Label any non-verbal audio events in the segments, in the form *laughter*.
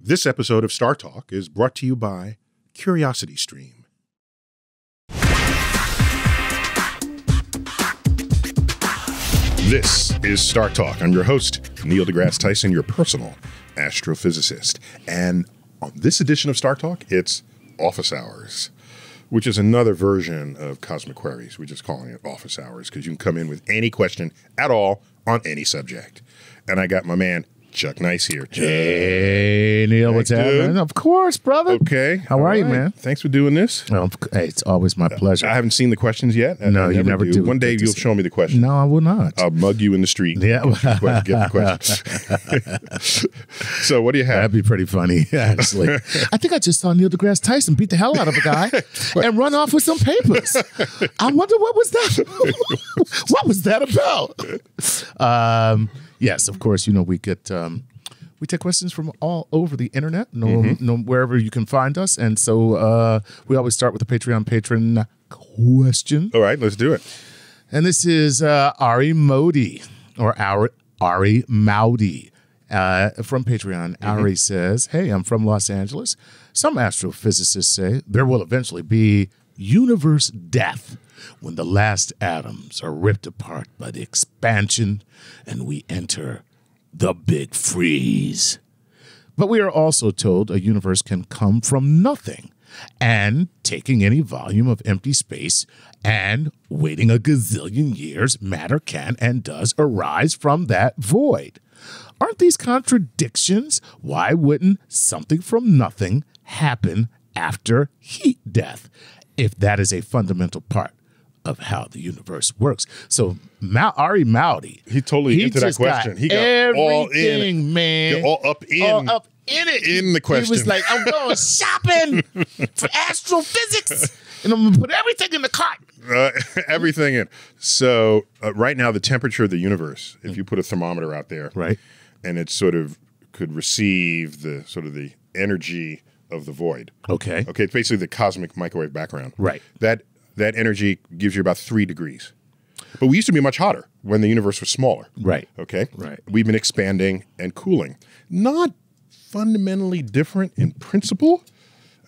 This episode of Star Talk is brought to you by Curiosity Stream. This is Star Talk. I'm your host, Neil deGrasse Tyson, your personal astrophysicist. And on this edition of Star Talk, it's Office Hours, which is another version of Cosmic Queries. We're just calling it Office Hours because you can come in with any question at all on any subject. And I got my man, Chuck Nice here. Chuck. Hey, Neil, what's happening? Of course, brother. Okay. How are you, man? Thanks for doing this. Hey, it's always my pleasure. I haven't seen the questions yet. and No, I you never do. One day you'll show me the question. no, I will not. I'll mug you in the street. Yeah. Get the que- get the questions. *laughs* so what do you have? That'd be pretty funny, *laughs* actually. *laughs* I think I just saw Neil deGrasse Tyson beat the hell out of a guy and run off with some papers. I wonder what was that? what was that about? Um, yes, of course. You know we get um, we take questions from all over the internet, no, Mm-hmm. no wherever you can find us, and so uh, we always start with the Patreon patron question. All right, let's do it. And this is uh, Ari Modi or Ari, Ari Maudi uh, from Patreon. Ari says, Hey, I'm from Los Angeles. Some astrophysicists say there will eventually be universe death when the last atoms are ripped apart by the expansion and we enter the big freeze. But we are also told a universe can come from nothing and taking any volume of empty space and waiting a gazillion years, matter can and does arise from that void. Aren't these contradictions? Why wouldn't something from nothing happen after heat death if that is a fundamental part? Of how the universe works. So, Ma- Ari Maudi, He totally into that just got question. He got all in. everything, man. All up in. all up in it. in the question. He was like, I'm going *laughs* shopping for astrophysics, and I'm gonna put everything in the cart. uh, *laughs* everything in. So uh, right now, the temperature of the universe, if you put a thermometer out there, Right. and it sort of could receive the sort of the energy of the void. Okay. Okay, it's basically the cosmic microwave background. Right. That that energy gives you about three degrees. But we used to be much hotter when the universe was smaller. Right. Okay. Right. We've been expanding and cooling. Not fundamentally different in principle.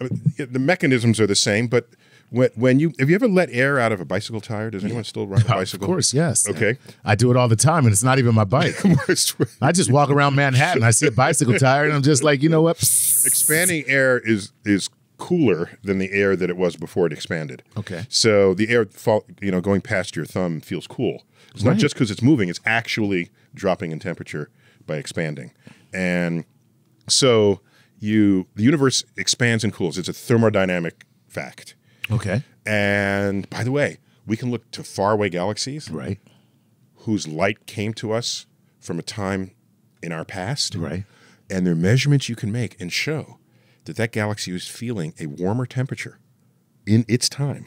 I mean, the mechanisms are the same, but when, when you have you ever let air out of a bicycle tire? Does anyone still ride a bicycle? Of course, yes. Okay. I do it all the time, and it's not even my bike. *laughs* I just walk around Manhattan. I see a bicycle tire, and I'm just like, you know what? expanding air is is cooler than the air that it was before it expanded. Okay. So the air, fall, you know, going past your thumb feels cool. It's not just because it's moving; it's actually dropping in temperature by expanding. And so you, the universe expands and cools. It's a thermodynamic fact. Okay. And by the way, we can look to faraway galaxies Right. whose light came to us from a time in our past Right. and there are measurements you can make and show that that galaxy was feeling a warmer temperature in its time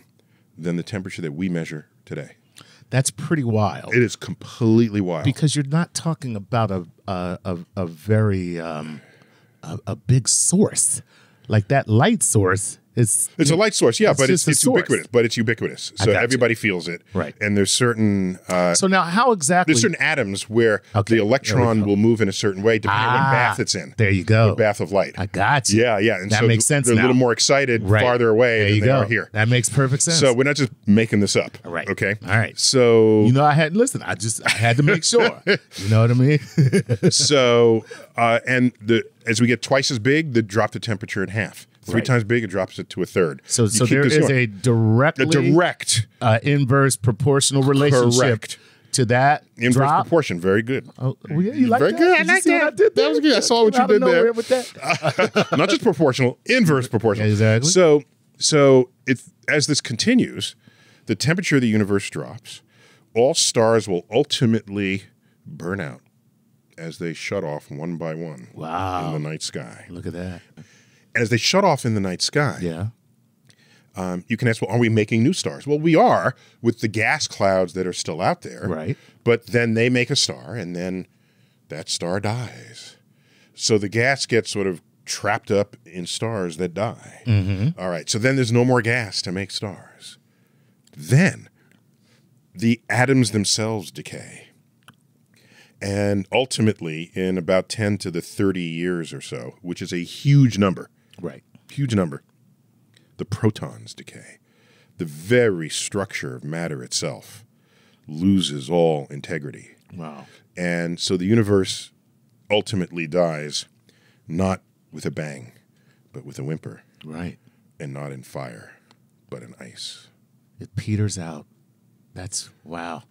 than the temperature that we measure today. That's pretty wild. It is completely wild. because you're not talking about a a a, a very um, a, a big source like that light source is it's a light source, yeah, It's but it's, it's source. ubiquitous. But it's ubiquitous, so everybody feels it. Right. And there's certain uh, so now how exactly there's certain atoms where Okay, the electron will move in a certain way depending on what Ah, bath it's in. there you go bath of light. I got you yeah, yeah. And that so makes sense They're now. a little more excited Right. farther away there than you they go are here. that makes perfect sense So we're not just making this up. Right. Okay. All right. So you know I had listen I just I had to make sure *laughs* you know what I mean so uh, and the as we get twice as big, the drop the temperature in half. Three Right. times big, it drops it to a third. so You so keep there this is going. a directly a direct uh, inverse proportional relationship Correct. to that inverse drop proportion. Very good. Oh, oh, yeah, you like Very that? good. I Did you like see that. I did That was good. I saw what you Out of did there. With that. *laughs* Not just proportional, inverse proportional. Exactly. So so if as this continues, the temperature of the universe drops. All stars will ultimately burn out as they shut off one by one Wow. in the night sky. Look at that. And as they shut off in the night sky, Yeah. um, you can ask, well, are we making new stars? Well, we are with the gas clouds that are still out there. Right. But then they make a star, and then that star dies. So the gas gets sort of trapped up in stars that die. All right. So then there's no more gas to make stars. Then the atoms themselves decay. And ultimately, in about 10 to the 30 years or so, which is a huge number, Right. huge number, the protons decay. The very structure of matter itself loses all integrity. Wow. And so the universe ultimately dies not with a bang, but with a whimper, Right. and not in fire, but in ice. It peters out. That's wow.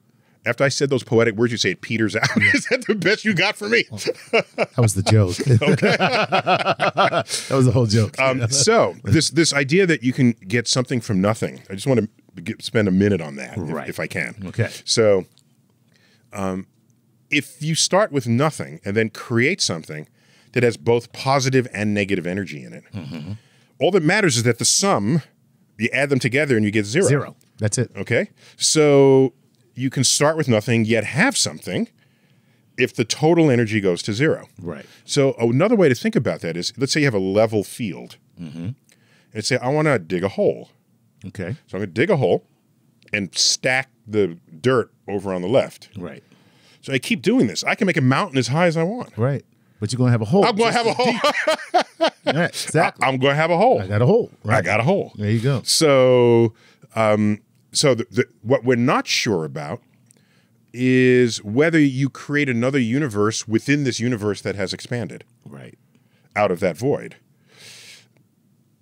After I said those poetic words, you say it peters out. *laughs* Is that the best you got for me? That was the joke. *laughs* okay. *laughs* that was the whole joke. Um, so this this idea that you can get something from nothing, I just want to get, spend a minute on that, if- if, I can. Okay. So, um, if you start with nothing and then create something that has both positive and negative energy in it, Mm-hmm. all that matters is that the sum, you add them together and you get zero. Zero. That's it. Okay. So you can start with nothing yet have something if the total energy goes to zero. Right. So another way to think about that is, let's say you have a level field, Mm-hmm. and say I want to dig a hole. Okay. So I'm going to dig a hole and stack the dirt over on the left. Right. So I keep doing this. I can make a mountain as high as I want. Right. But you're gonna have a hole. I'm going to have a hole. *laughs* Yeah, exactly. I'm going to have a hole. I got a hole. Right. I got a hole. There you go. So, um, so the, the, what we're not sure about is whether you create another universe within this universe that has expanded. Right. out of that void.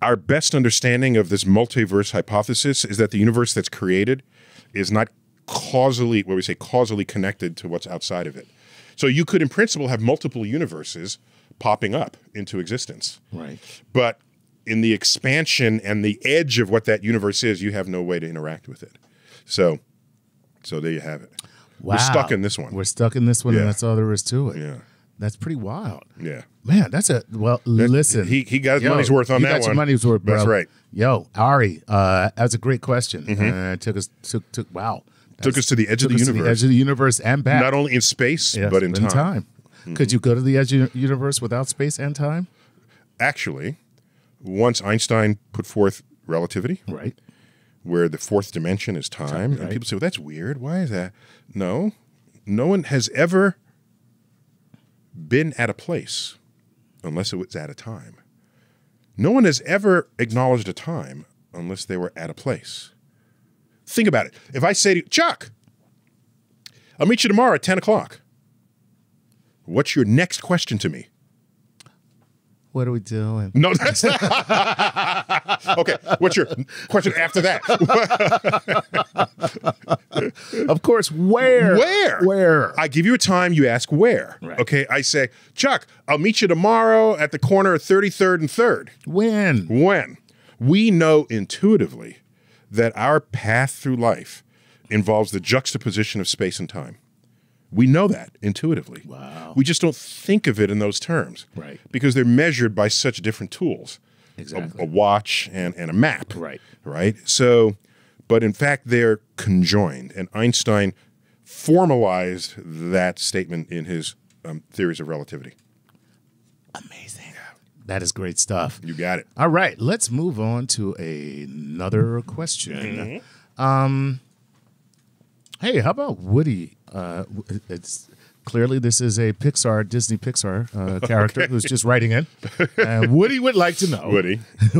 Our best understanding of this multiverse hypothesis is that the universe that's created is not causally, what we say, causally connected to what's outside of it. So you could, in principle, have multiple universes popping up into existence. Right. But in the expansion and the edge of what that universe is, you have no way to interact with it. So, so there you have it. Wow. We're stuck in this one. We're stuck in this one, Yeah. and that's all there is to it. yeah, That's pretty wild. yeah. Man, that's a well. listen, he- he got his Yo, money's worth on that one. money's worth, bro. That's right. Mm-hmm. Yo, Ari, uh, that was a great question. Uh, took us took took wow. Took us to the edge of the to the universe. edge of the universe and back. Not only in space, Yes, but in time. Mm-hmm. Could you go to the edge of the universe without space and time? Actually, once Einstein put forth relativity, Right. where the fourth dimension is time, and people say, well, that's weird. Why is that? No, no one has ever been at a place unless it was at a time. No one has ever acknowledged a time unless they were at a place. Think about it. If I say to you, Chuck, I'll meet you tomorrow at 10 o'clock, what's your next question to me? What are we doing? No, that's not. *laughs* okay, what's your question after that? *laughs* Of course, where? Where? Where? I give you a time, you ask where. Right. Okay, I say, Chuck, I'll meet you tomorrow at the corner of 33rd and 3rd. when? When? We know intuitively that our path through life involves the juxtaposition of space and time. We know that intuitively. Wow. We just don't think of it in those terms. Right. Because they're measured by such different tools. A- Exactly. A, watch and, and a map. Right. Right. So, but in fact, they're conjoined. And Einstein formalized that statement in his um, theories of relativity. Amazing. That is great stuff. You got it. All right, let's move on to another question. Um, hey, how about Woody? Uh, it's clearly this is a Pixar, Disney Pixar uh, *laughs* character who's just writing in. Uh, *laughs* Woody would like to know: Woody. *laughs*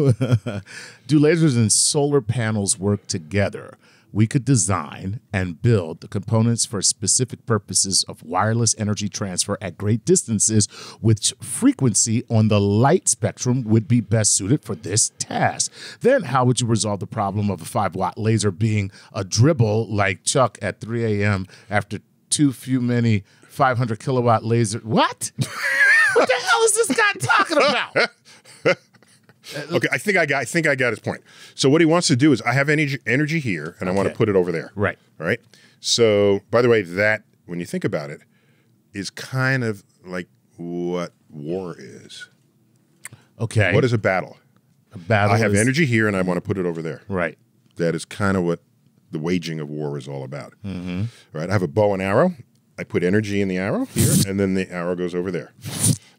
Do lasers and solar panels work together? We could design and build the components for specific purposes of wireless energy transfer at great distances, which frequency on the light spectrum would be best suited for this task. Then, how would you resolve the problem of a 5 watt laser being a dribble like Chuck at 3 a.m. after too few many 500 kilowatt laser? What? *laughs* what the hell is this guy talking about? Uh, okay, I think I got. I think I got his point. So what he wants to do is, I have energy energy here, and I want to put it over there. Right. All right. So, by the way, that when you think about it, is kind of like what war is. Okay. What is a battle? a battle? I have is- energy here, and I want to put it over there. Right. That is kind of what the waging of war is all about. Mm-hmm. Right. I have a bow and arrow. I put energy in the arrow here, and then the arrow goes over there.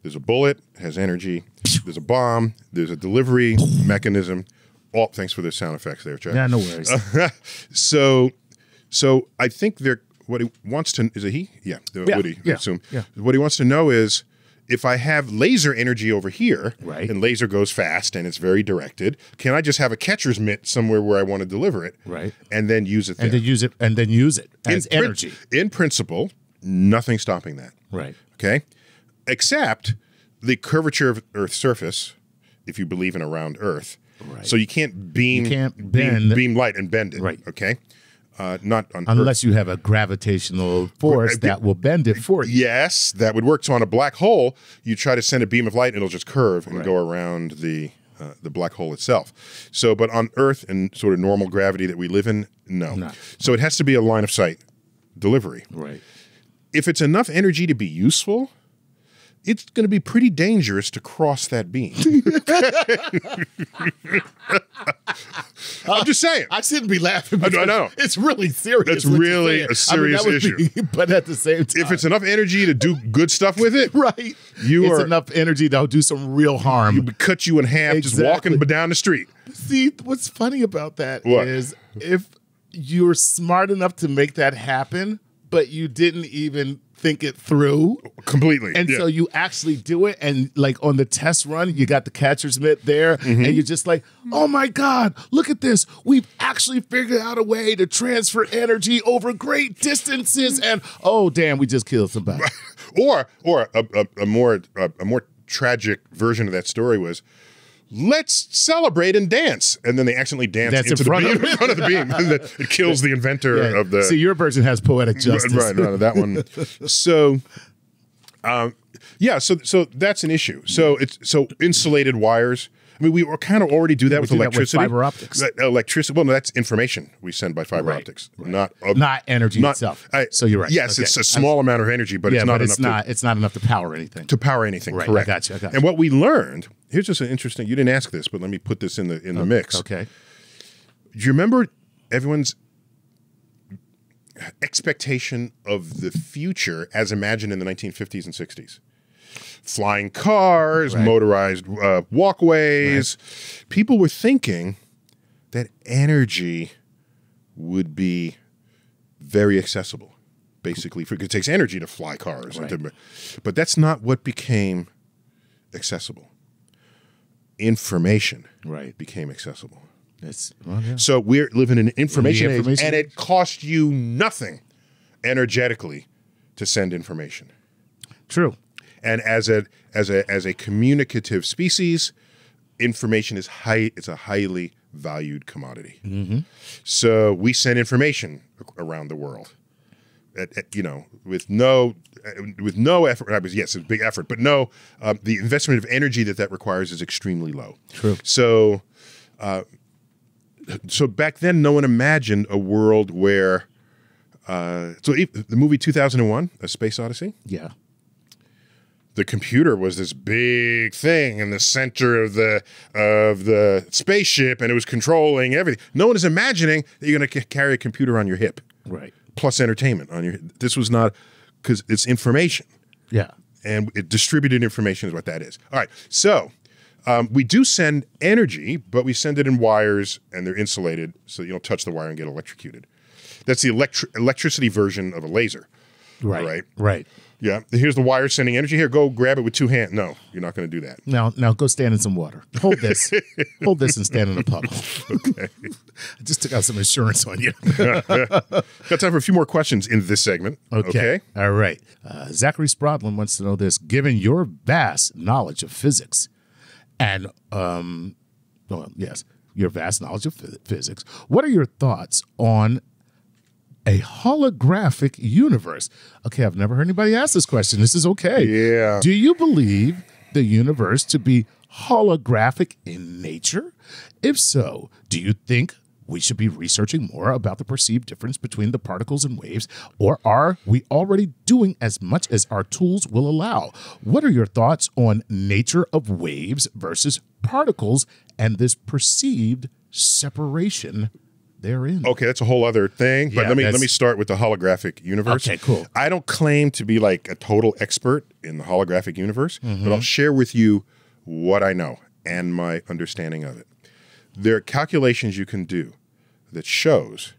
There's a bullet, has energy. There's a bomb. There's a delivery mechanism. All thanks for the sound effects there, Chuck. Yeah, no worries. *laughs* So, so I think they're what he wants to is it he? Yeah, the Yeah, Woody. I assume. yeah. What he wants to know is if I have laser energy over here, Right. and laser goes fast and it's very directed, can I just have a catcher's mitt somewhere where I want to deliver it, Right. and then use it there? and then use it and then use it as prin- energy. in principle, nothing stopping that. Right. Okay, except the curvature of Earth's surface, if you believe in a round Earth. Right. So you can't beam You can't beam, bend- beam light and bend it. Right. Okay. Uh, not on Earth. Unless you have a gravitational force that will bend it for you. Yes, that would work. So on a black hole, you try to send a beam of light, and it'll just curve and Right. go around the uh, the black hole itself. So, but on Earth and sort of normal gravity that we live in, no. No. So it has to be a line of sight delivery. Right. If it's enough energy to be useful, it's going to be pretty dangerous to cross that beam. *laughs* I'm just saying. I shouldn't be laughing. I know- I know. It's really serious. It's really a serious I mean, would be- *laughs* but at the same time, If it's enough energy to do good stuff with it, *laughs* right, You it's are- enough energy that'll do some real harm. would cut you in half just walking down the street. See, what's funny about that is What? if you're smart enough to make that happen, but you didn't even think it through. Completely. And yeah. so you actually do it, and like on the test run, you got the catcher's mitt there, Mm-hmm. and you're just like, oh my God, look at this. We've actually figured out a way to transfer energy over great distances. And oh, damn, we just killed somebody. *laughs* or or a, a, a more a, a more tragic version of that story was let's celebrate and dance. And then they accidentally dance Dance in into the beam. of *laughs* front of the beam. *laughs* It kills the inventor Yeah. of the See, your version has poetic justice. right, right, that one. *laughs* So um yeah so so that's an issue. So it's so insulated wires I mean, we were kind of already do that with do that with electricity. fiber optics. Electricity. Well, no, that's information we send by fiber Right, optics, not uh, Not energy itself. I- So you're right. Yes, Okay. it's a small amount of energy, but Yeah, it's not but enough it's to not. It's not enough to power anything. to power anything. Right, I Correct. got you, I got and what we learned here's just an interesting. You didn't ask this, but let me put this in the in the mix. Okay. Do you remember everyone's expectation of the future as imagined in the 1950s and 60s? Flying cars, Right. motorized uh, walkways. People were thinking that energy would be very accessible, basically, because it takes energy to fly cars. and to- but that's not what became accessible. Information Right. became accessible. Well, yeah. So we're living in an information, age, information and it costs you nothing energetically to send information. true. And as a as a as a communicative species, information is high. It's a highly valued commodity. So we send information around the world. At, at, you know, with no uh, with no effort. I was yes, it's a big effort, but no, um, the investment of energy that that requires is extremely low. True. So, uh, so back then, no one imagined a world where. Uh, so the movie 2001, A Space Odyssey, Yeah. The computer was this big thing in the center of the of the spaceship, and it was controlling everything. No one is imagining that you're going to carry a computer on your hip Right. plus entertainment on your. This was not because it's information Yeah. and it, distributed information is what that is. All right, so um, we do send energy, but we send it in wires, and they're insulated, so you don't touch the wire and get electrocuted. That's the electri- electricity version of a laser. Right. Right. Right. Yeah, here's the wire sending energy. Here, go grab it with two hands. No, you're not going to do that. Now, now go stand in some water. Hold this. *laughs* Hold this and stand in a puddle. Okay. *laughs* I just took out some insurance on you. *laughs* Got time for a few more questions in this segment. Okay. All right. Uh, Zachary Sprodlin wants to know this. Given your vast knowledge of physics and, um, well, yes, your vast knowledge of phy- physics, what are your thoughts on a holographic universe? Okay, I've never heard anybody ask this question. This is okay. Yeah. Do you believe the universe to be holographic in nature? If so, do you think we should be researching more about the perceived difference between the particles and waves, or are we already doing as much as our tools will allow? What are your thoughts on nature of waves versus particles and this perceived separation therein? Okay, that's a whole other thing. But Yeah, let me that's- let me start with the holographic universe. Okay, cool. I don't claim to be like a total expert in the holographic universe, Mm-hmm. but I'll share with you what I know and my understanding of it. There are calculations you can do that shows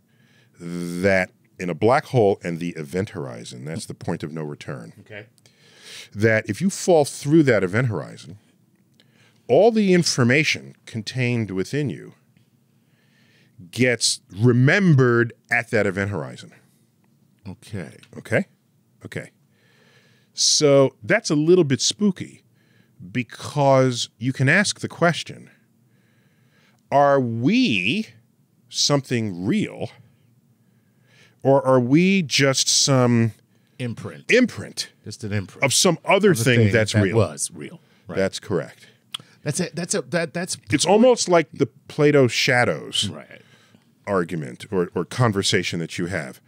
that in a black hole and the event horizon, that's the point of no return, Okay. that if you fall through that event horizon, all the information contained within you gets remembered at that event horizon. Okay. Okay? Okay. So that's a little bit spooky because you can ask the question Are we something real or are we just some Imprint. imprint Just an imprint. of some other of a thing, that's that real? Was real. Right. That's correct. That's it. That's a that that's It's almost like the Plato shadows right. Argument or, or conversation that you have.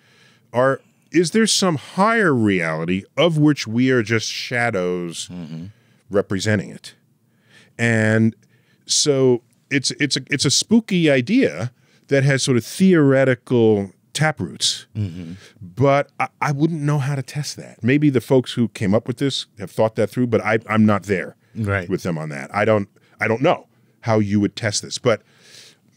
Are is there some higher reality of which we are just shadows representing it? And so it's it's a it's a spooky idea that has sort of theoretical taproots, but I, I wouldn't know how to test that. Maybe the folks who came up with this have thought that through, but I, I'm not there Right. with them on that. I don't I don't know how you would test this, but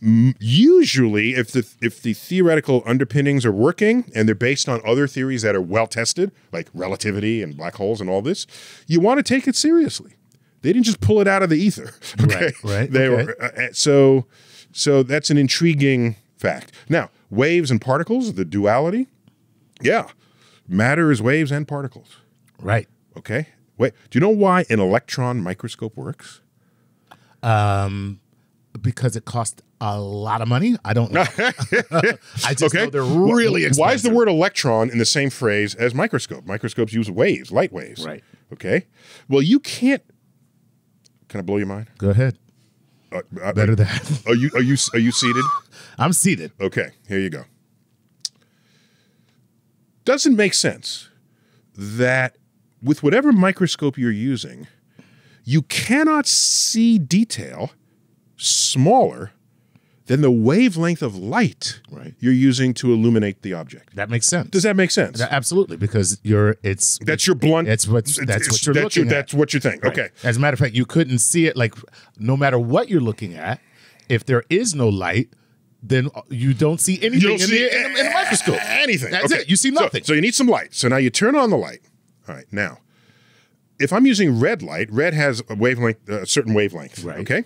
usually if the if the theoretical underpinnings are working and they're based on other theories that are well tested, like relativity and black holes and all this, you want to take it seriously. They didn't just pull it out of the ether. *laughs* Okay? Right, right, They okay. were uh, uh, so so that's an intriguing fact. Now, waves and particles, the duality. Yeah. Matter is waves and particles. Right. Okay. Wait, do you know why an electron microscope works? Um, because it costs a lot of money. I don't *laughs* know. I just Okay. know they're really expensive. Why is the word electron in the same phrase as microscope? Microscopes use waves, light waves. Right. Okay. Well, you can't. Can I blow your mind? Go ahead. Uh, uh, Better that. Are you are you are you seated? *laughs* I'm seated. Okay. Here you go. Doesn't make sense that with whatever microscope you're using, you cannot see detail smaller than the wavelength of light Right. you're using to illuminate the object. That makes sense. Does that make sense? Absolutely, because you're it's That's your blunt. That's what that's it's- what you're that's looking your- at. That's what you think. Okay. As a matter of fact, you couldn't see it like no matter what you're looking at. If there is no light, then uh, you don't see anything You don't in, see the, in, the- in the microscope. anything. That's Okay. it. You see So- nothing. So, you need some light. So now you turn on the light. All right. Now, if I'm using red light, red has a wavelength, a certain wavelength. Right. Okay.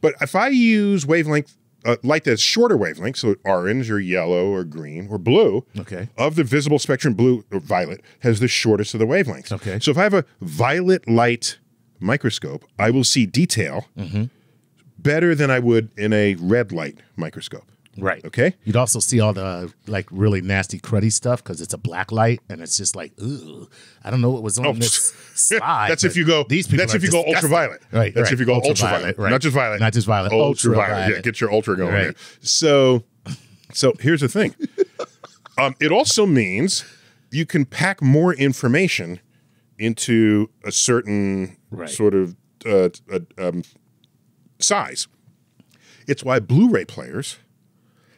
But if I use wavelength, uh, light that's shorter wavelength, so orange or yellow or green or blue, Okay. of the visible spectrum, blue or violet has the shortest of the wavelengths. Okay. So if I have a violet light microscope, I will see detail Mm-hmm. better than I would in a red light microscope. Right. Okay. You'd also see all the like really nasty cruddy stuff because it's a black light and it's just like, ooh, I don't know what was on Oh, this *laughs* slide. That's if you go. These people. That's if you go ultraviolet. Right. That's right. if you go ultraviolet. Right. Not just violet. Not just violet. Ultraviolet. Yeah. Ultraviolet. Get your ultra going. Right. there. So, so here's the thing. *laughs* um, it also means you can pack more information into a certain Right. sort of uh, uh, um, size. It's why Blu-ray players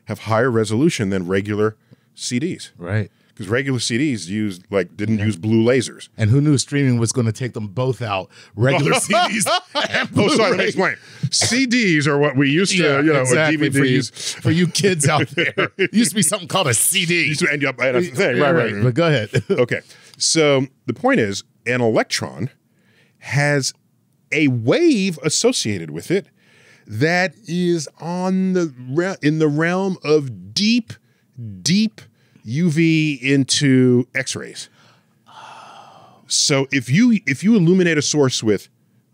have higher resolution than regular CDs. Right. Because regular CDs used like didn't use blue lasers. And who knew streaming was going to take them both out? Regular *laughs* oh, CDs and Oh, sorry, let me Blu-ray. explain. CDs are what we used to, Yeah, you know, exactly. or For you, for you kids out there, *laughs* used to be something called a CD. Used to end up, the thing, Yeah, right, right, right. But go ahead. *laughs* Okay, so the point is, an electron has a wave associated with it that is on the in the realm of deep, deep UV into X-rays. So if you if you illuminate a source with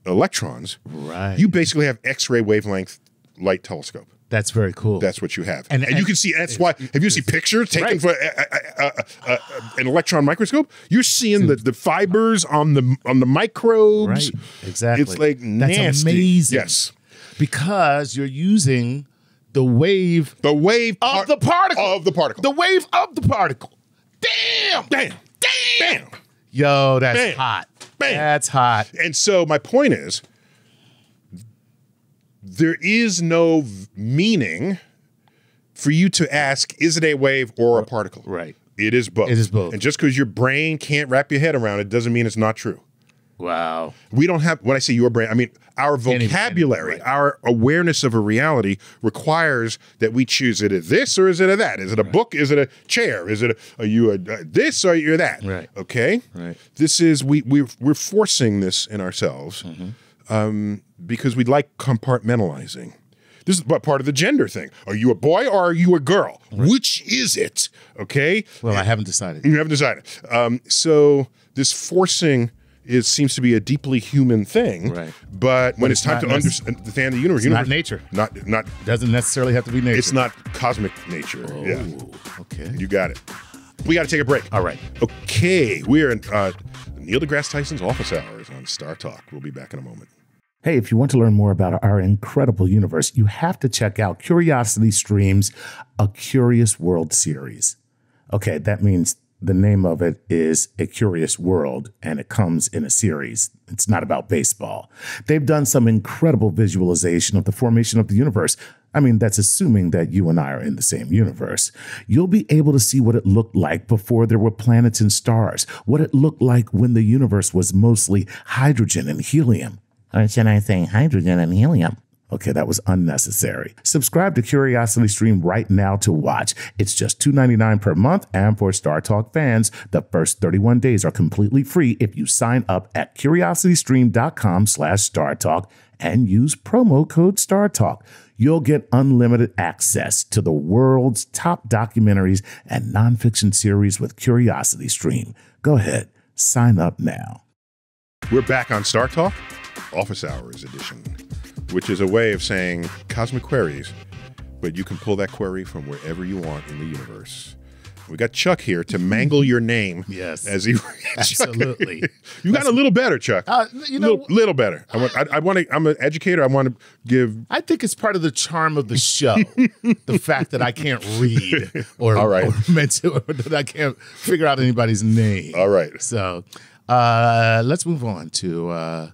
electrons, Right. you basically have X-ray wavelength light telescope. That's very cool. That's what you have, And- and, you can see. That's why. Have you seen pictures taken Right. for uh, uh, uh, uh, uh, an electron microscope? You're seeing the, the fibers on the on the microbes. Right. Exactly. It's like That's nasty. amazing. Yes, because you're using the wave the wave of the particle. of the particle. The wave of the particle. Damn. damn damn, bam. Yo, that's Bam. hot. Bam. That's hot. And so my point is, there is no meaning for you to ask: Is it a wave or a particle? Right. It is both. It is both. And just because your brain can't wrap your head around it doesn't mean it's not true. Wow. We don't have, when I say your brain, I mean our any- vocabulary, right. our awareness of a reality requires that we choose it as this or is it a that? Is it a book? Is it a chair? Is it a, are you a, a this or you're that? Right. Okay. Right. This is, we, we, we're forcing this in ourselves Mm-hmm. um, because we like compartmentalizing. This is but part of the gender thing. Are you a boy or are you a girl? Which is it? Okay. Well, I haven't decided. You haven't decided. Um, so this forcing is seems to be a deeply human thing. Right. But when it's, it's time to not nec- understand the universe, not universe- nature. Not not. Doesn't necessarily have to be nature. It's not cosmic nature. Yeah, okay. you got it. We got to take a break. All right. Okay, we're in uh, Neil deGrasse Tyson's office hours on Star Talk. We'll be back in a moment. Hey, if you want to learn more about our incredible universe, you have to check out Curiosity Stream's A Curious World series. Okay, that means the name of it is A Curious World and it comes in a series. It's not about baseball. They've done some incredible visualization of the formation of the universe. I mean, that's assuming that you and I are in the same universe. You'll be able to see what it looked like before there were planets and stars, what it looked like when the universe was mostly hydrogen and helium. Or should I say hydrogen and helium? Okay, that was unnecessary. Subscribe to Curiosity Stream right now to watch. It's just $2.99 per month, and for Star Talk fans, the first 31 days are completely free if you sign up at curiositystream.com slash StarTalk and use promo code StarTalk. You'll get unlimited access to the world's top documentaries and nonfiction series with Curiosity Stream. Go ahead, sign up now. We're back on Star Talk, Office Hours edition, which is a way of saying cosmic queries, but you can pull that query from wherever you want in the universe. We got Chuck here to mangle your name. Yes. as he *laughs* Absolutely. *laughs* you got a little better, Chuck. Uh, you know, little, little better. I want. I, I want to. I'm an educator. I want to give. I think it's part of the charm of the show, *laughs* the fact that I can't read or, All right. or mention or that I can't figure out anybody's name. All right. So uh, let's move on to uh,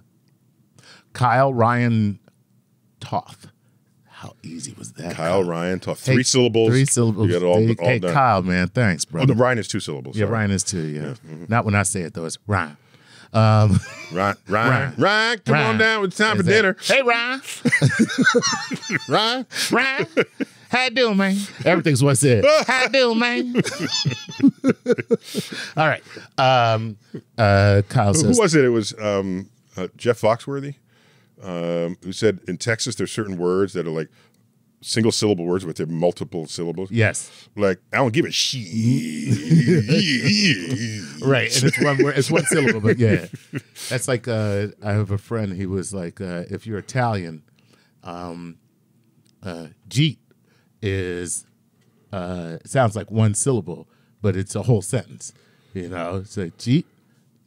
Kyle Ryan Toth. How easy was that? Kyle Ryan. Talk three Hey, syllables. Three syllables. You got it all, hey, all hey, done. Kyle, man, thanks, bro. Oh, the Ryan is two syllables. yeah, sorry. Ryan is two. Yeah, Mm-hmm. not when I say it though. It's Ryan. Um, Ryan. *laughs* Ryan. Ryan. Ryan. Come on down. It's time for dinner. Hey, Ryan. *laughs* Ryan. Ryan, how you doing, man? Everything's what's *laughs* it. How you doing, man? All right. Um, uh, Kyle Who was it? It was um, uh, Jeff Foxworthy, um, who said in Texas there's certain words that are like single syllable words, but they're multiple syllables. yes, Like I don't give a shit. *laughs* right. And it's one word, it's one syllable, but yeah, that's like uh, I have a friend. He was like, uh, if you're Italian, um, uh, Jeet is uh, sounds like one syllable, but it's a whole sentence. You know, it's like Jeet.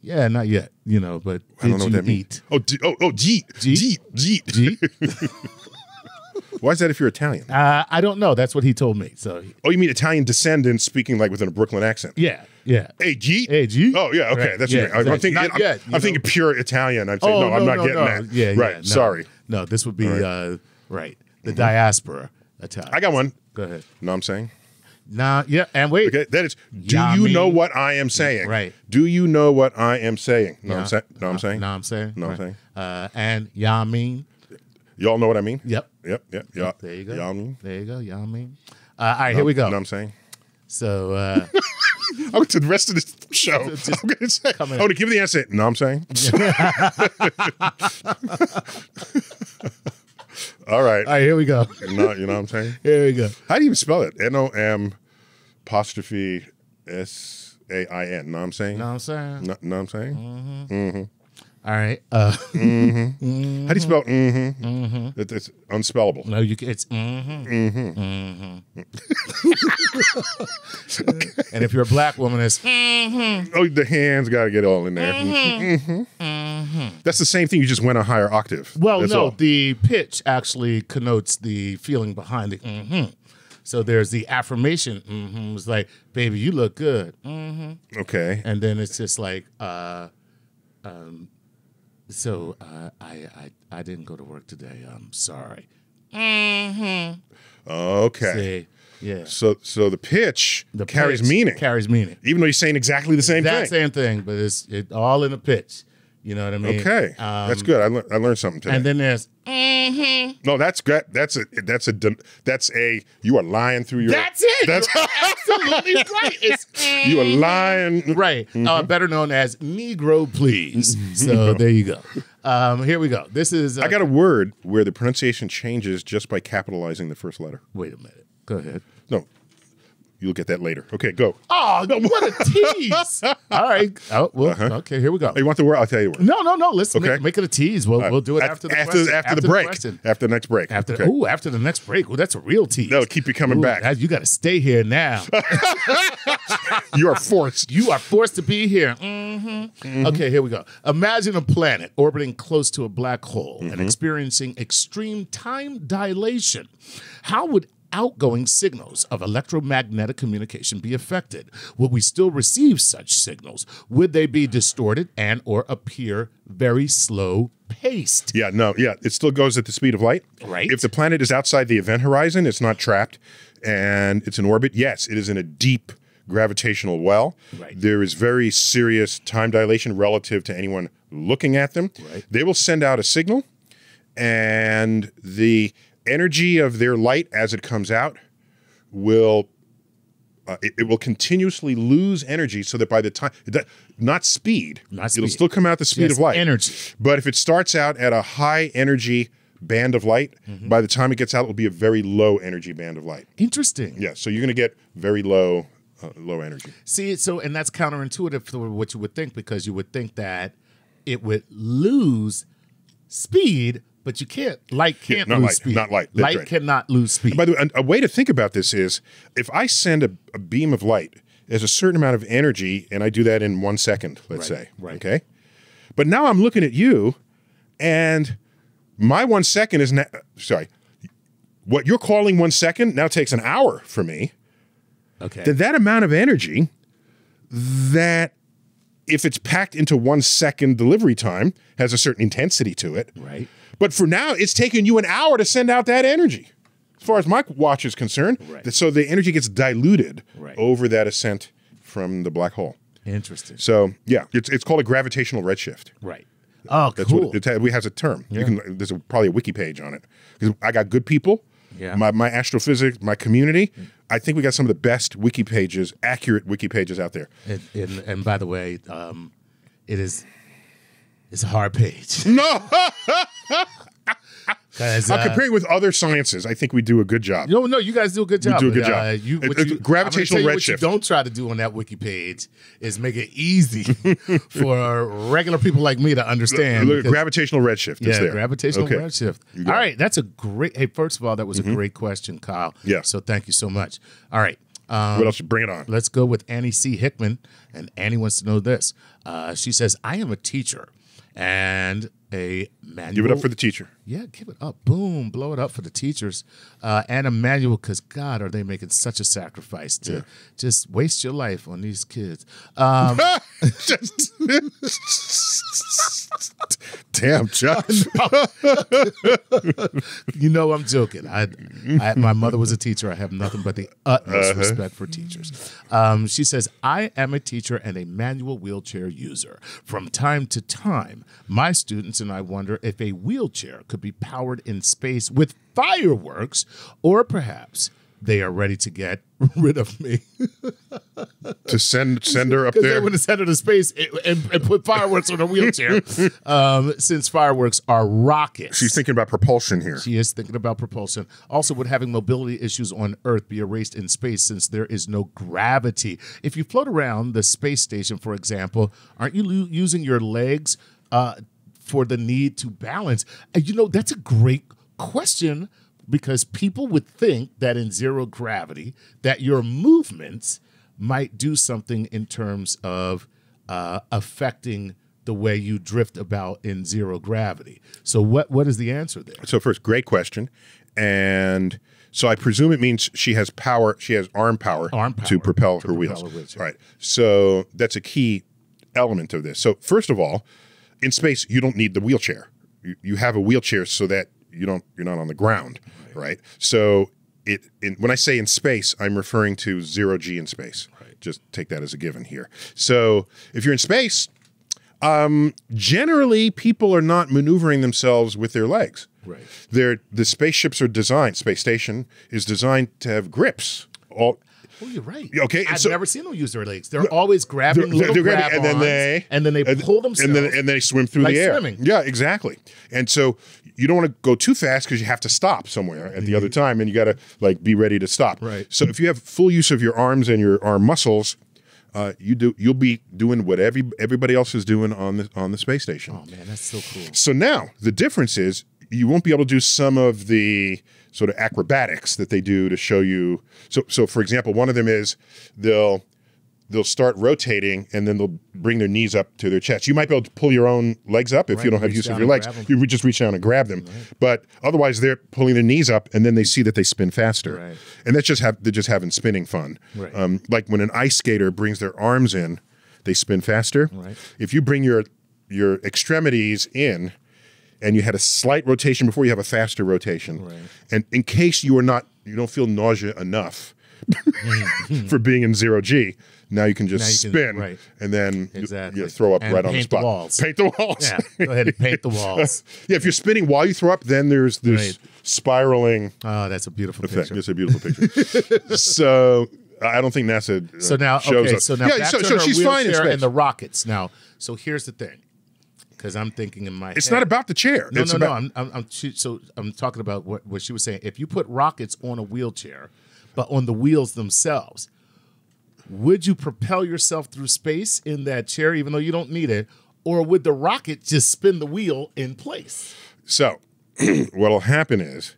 Yeah, not yet. You know, but I don't know what that you means. Oh, d- oh, oh, jeet, jeet, Jeet? *laughs* Why is that if you're Italian? Uh, I don't know. That's what he told me. So Oh, you mean Italian descendants speaking like within a Brooklyn accent? yeah, yeah. Hey, jeet. Hey, Jeet? Oh, yeah. Okay, Right, that's yeah, what you mean. I'm thinking. Not I'm, yet, I'm thinking pure Italian. I'm saying no, I'm not getting that. Oh, Yeah, right. yeah, no. Sorry. No, this would be right. uh, right. The diaspora Italian. I got one. Go ahead. No, I'm saying. Nah, yeah, and wait. Okay, that is. Do Yeah, you mean- know what I am saying? Right. Do you know what I am saying? No, I'm Yeah. saying. No, I'm saying. No, I'm saying. No, I'm Right. saying. Uh, and y'all mean. Y'all know what I mean? Yep. Yep. Yep. Yeah. There you go. Y'all mean? There you go. Yamin. Uh, all right, here we go. No, I'm saying. So, uh, *laughs* Oh, to the rest of the show. *laughs* Just I'm gonna say. come Oh, in. to give the answer. No, I'm saying. *laughs* All right. all right, here we go. You know, you know what I'm saying? Here we go. How do you even spell it? N O M apostrophe S A I N. Know what I'm saying? Know what I'm saying? No, know what I'm saying? All right. Uh, *laughs* How do you spell mm-hmm? That, that's unspellable. no, you. It's mm-hmm. Mm-hmm. *laughs* *laughs* And if you're a black woman, it's Oh, the hands got to get all in there. Mhm. That's the same thing. You just went a higher octave. Well, That's no, all. the pitch actually connotes the feeling behind it. hmm So there's the affirmation. hmm It's like, baby, you look good. hmm Okay. And then it's just like, uh, um, so uh, I, I I didn't go to work today. I'm sorry. Okay. See, yeah. So, so the pitch The carries pitch meaning, Carries meaning. even though you're saying exactly the same That thing. same thing, but it's it all in the pitch. You know what I mean? Okay, Um, that's good. I, lear- I learned something today. And then there's no, that's good. That's a that's a that's a you are lying through your. that's it. That's You're absolutely *laughs* right. It's you are lying. right. Mm-hmm. Uh, better known as Negro, please. So there you go. Um, here we go. This is. Uh, I got a word where the pronunciation changes just by capitalizing the first letter. wait a minute. Go ahead. No, you'll get that later. Okay, go. *laughs* Oh, what a tease! *laughs* All right. Oh, well, okay. Here we go. Oh, you want the word? I'll tell you what. No, no, no. Let's Okay. make, make it a tease. We'll, we'll do it Af- after the after question. after, the break. question. after the next break. After okay. ooh, after the next break. Ooh, that's a real tease. That'll keep you coming Ooh, back. that- you got to stay here now. *laughs* you are forced. you are forced to be here. hmm Mm-hmm. Okay, here we go. Imagine a planet orbiting close to a black hole Mm-hmm. and experiencing extreme time dilation. How would outgoing signals of electromagnetic communication be affected? Would we still receive such signals? Would they be distorted and or appear very slow paced? Yeah, no, yeah. It still goes at the speed of light. Right. If the planet is outside the event horizon, it's not trapped and it's in orbit. Yes, it is in a deep gravitational well. Right. There is very serious time dilation relative to anyone looking at them. Right. They will send out a signal and the energy of their light as it comes out will uh, it, it will continuously lose energy so that by the time that, not speed Not it'll speed. still come out the speed Just of light energy. but if it starts out at a high energy band of light Mm-hmm. by the time it gets out it will be a very low energy band of light Interesting. yeah so you're going to get very low uh, low energy See, so and that's counterintuitive to what you would think because you would think that it would lose speed, but you can't. Light can't not lose light, speed. not light. Light right. cannot lose speed. by the way a, a way to think about this is if i send a, a beam of light there's a certain amount of energy and i do that in one second let's Right, say right. okay but now i'm looking at you and my one second is now sorry what you're calling one second now takes an hour for me okay. then that amount of energy that if it's packed into one second delivery time has a certain intensity to it right. But for now it's taking you an hour to send out that energy as far as my watch is concerned Right. so the energy gets diluted Right. over that ascent from the black hole Interesting. so yeah it's, it's called a gravitational redshift Right. Oh, that's cool. what it, it has a term. You can there's a, probably a wiki page on it because I got good people. Yeah. My my astrophysics, my community. I think we got some of the best wiki pages, accurate wiki pages out there. and, and, and by the way, um, it is it's a hard page. *laughs* No, *laughs* 'Cause, I'm uh, comparing with other sciences. I think we do a good job. No, no, you guys do a good job. do a good but, job. Uh, you, It- you, gravitational I'm gonna tell you redshift. What you don't try to do on that wiki page is make it easy *laughs* for regular people like me to understand. Look at because- gravitational redshift. Yeah, there. gravitational Okay. redshift. All right, that's a great. Hey, first of all, that was a great question, Kyle. Yeah. So thank you so much. All right. Um, What else? Bring it on. Let's go with Annie C. Hickman. And Annie wants to know this. Uh, she says, I am a teacher and a manual. Give it up for the teacher. Yeah, give it up. Boom. Blow it up for the teachers uh, and a manual because, God, are they making such a sacrifice to just waste your life on these kids. Um, *laughs* Damn, Chuck. *laughs* you know I'm joking. I, I my mother was a teacher. I have nothing but the utmost Uh-huh. respect for teachers. Um, she says, I am a teacher and a manual wheelchair user. From time to time, my students and I wonder if a wheelchair could be powered in space with fireworks, or perhaps they are ready to get *laughs* rid of me. *laughs* to send send her up Because they there. want to send her to space and, and, and put fireworks on a wheelchair, *laughs* um, since fireworks are rockets. She's thinking about propulsion here. She is thinking about propulsion. Also, would having mobility issues on Earth be erased in space since there is no gravity? If you float around the space station, for example, aren't you using your legs uh, for the need to balance? And you know, that's a great question because people would think that in zero gravity, that your movements might do something in terms of uh, affecting the way you drift about in zero gravity. So what what is the answer there? So first, great question, and so I presume it means she has power. She has arm power, Arm power to propel to her propel wheels. her wheelchair. Right. So that's a key element of this. So first of all, in space, you don't need the wheelchair. You, you have a wheelchair so that you don't you're not on the ground, right? So it in, when I say in space, I'm referring to zero g in space. Right. Just take that as a given here. So if you're in space, um, Generally, people are not maneuvering themselves with their legs. Right. They're, the spaceships are designed, space station is designed to have grips. All, Oh, you're right. Okay, and I've so- never seen them use their legs. They're always grabbing They're- little they're grabbing- grab and then they and then they and, pull themselves. and then and they swim through Like the air. swimming. Yeah, exactly. And so you don't want to go too fast because you have to stop somewhere at the other time, and you got to like be ready to stop. Mm-hmm. Right. So if you have full use of your arms and your arm muscles, uh, you do you'll be doing what every everybody else is doing on the on the space station. oh man, that's so cool. So now the difference is you won't be able to do some of the sort of acrobatics that they do to show you. So, so for example, one of them is they'll they'll start rotating and then they'll bring their knees up to their chest. You might be able to pull your own legs up if Right, you don't have use of your legs. You would just reach down and grab them. But otherwise, they're pulling their knees up and then they see that they spin faster. Right. And that's just have they're just having spinning fun. Right. Um, like when an ice skater brings their arms in, they spin faster. Right. If you bring your your extremities in, and you had a slight rotation before you have a faster rotation. Right. And in case you are not, you don't feel nausea enough *laughs* for being in zero G, now you can just you can- spin right. and then you- Exactly. you, throw up And right on the paint the spot. walls. Paint the walls. Yeah, go ahead and paint the *laughs* walls. yeah, if you're spinning while you throw up, then there's this Right. spiraling Oh, that's a beautiful effect. picture. It's a beautiful picture. *laughs* so I don't think NASA. uh, So now, shows okay, so now yeah, so, so she's fine in space. and the rockets. Now, so here's the thing, because I'm thinking in my it's head, not about the chair. No, it's no, about, no. I'm, I'm, I'm she, so I'm talking about what, what she was saying. If you put rockets on a wheelchair, but on the wheels themselves, would you propel yourself through space in that chair, even though you don't need it, or would the rocket just spin the wheel in place? So, *clears throat* what'll happen is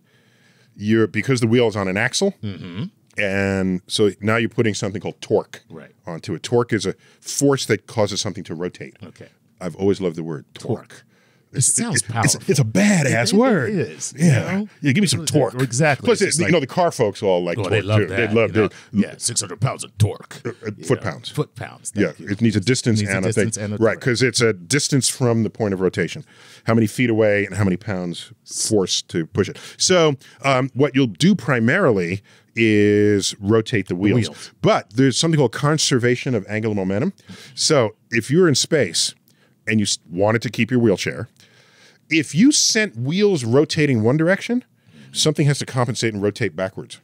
you're because the wheel is on an axle, mm-hmm. and so now you're putting something called torque Right. onto it. Torque is a force that causes something to rotate. Okay. I've always loved the word torque. Torque. It sounds It's, powerful. it's a badass It- it word. is, you Yeah. know? Yeah, give me some torque. Exactly. Plus, It's it, you know, the car folks all like Oh, torque they love too. that. They love you know? it. Yeah, 600 pounds of torque. Uh, You foot know, pounds. Foot pounds. Yeah, you. it needs a distance Needs and a distance thing. and a right, because it's a distance from the point of rotation. How many feet away and how many pounds force to push it. So, um, what you'll do primarily is rotate the wheels. wheels. But there's something called conservation of angular momentum. So, if you're in space and you wanted to keep your wheelchair, if you sent wheels rotating one direction, something has to compensate and rotate backwards.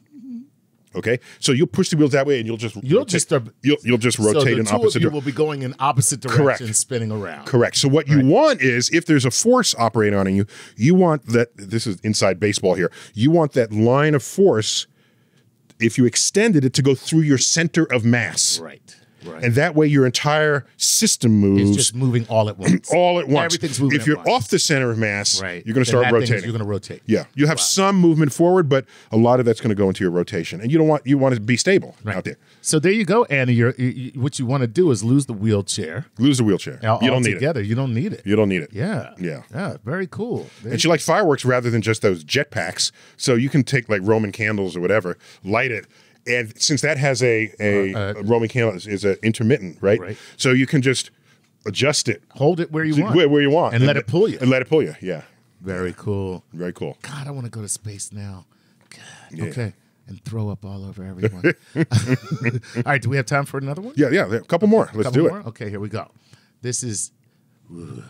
Okay, so you'll push the wheels that way, and you'll just You'll rotate- just uh, you'll you'll just so rotate the in two opposite of you direction. will be going in opposite directions, Correct. spinning around. Correct. So what you want is if there's a force operating on you, you want that this is inside baseball here. You want that line of force if you extended it to go through your center of mass. Right. Right. And that way your entire system moves it's just moving all at once. *clears throat* all at once. Everything's moving if you're once. off the center of mass, right. you're going to start that thing is- rotating. You're going to rotate. yeah, you have some movement forward, but a lot of that's going to go into your rotation, and you don't want you want to be stable out there. So there you go, Annie. You're, you, what you want to do is lose the wheelchair. Lose the wheelchair. All, you don't need it. together. You don't need it. You don't need it. Yeah. Yeah. Yeah. Very cool. There And she likes fireworks rather than just those jetpacks. So you can take like Roman candles or whatever, light it. And since that has a, a, a Roman candle is, is a intermittent, right? Uh, Right. So you can just adjust it Hold it where you want. where, where you want And let it pull you. And let it pull you. Yeah. Very cool. Very cool. God, I want to go to space now. God. Okay. And throw up all over everyone. *laughs* *laughs* all right. Do we have time for another one? Yeah, yeah. A couple more. Let's Couple do more? it. Okay, here we go. This is ooh,